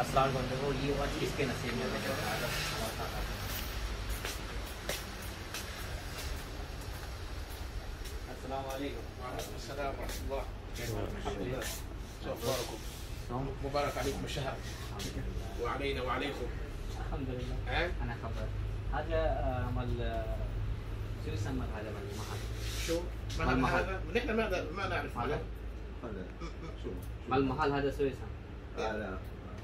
اسرار بندے کو یہ وقت کس کے نصیب میں السلام علیکم وعلیکم السلام ورحمۃ اللہ الحمد لله شو اخباركم؟ مبارك عليكم الشهر وعلينا وعليكم الحمد لله أه؟ أنا خبر هذا مال شو يسمى هذا المحل شو؟ ما هذا؟ نحن ما ما نعرف هذا المحل هذا شو؟ ما المحل هذا شو يسمى؟ لا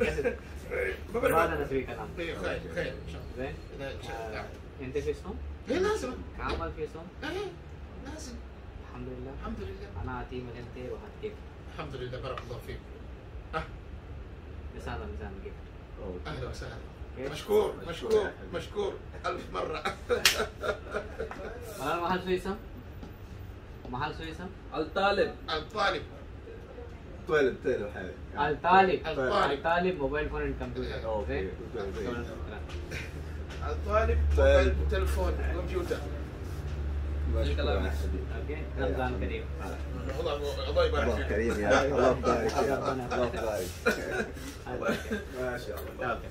هذا نسوي كلام خير خير ان شاء الله زين انت في صوم؟ إيه لازم كعمل في صوم؟ إيه لازم الحمد لله الحمد لله أنا اتي من انت وهات كيف الحمد لله بارك الله فيك لسانا لسانا كيف أهلا وسهلا؟ مشكور مشكور مشكور مره مولانا محل اسم؟ محل اسم؟ الطالب الطالب طالب طالب حالي الطالب. الطالب. الطالب. موبايل فون اند كمبيوटर أوكي. زين؟ زين. الطالب. موبايل تلفون كمبيوتر. أوكي. رمضان كريم. الله الله يبارك الله فيك. كريم يا الله يبارك يا الله يبارك. ما شاء الله أوكي.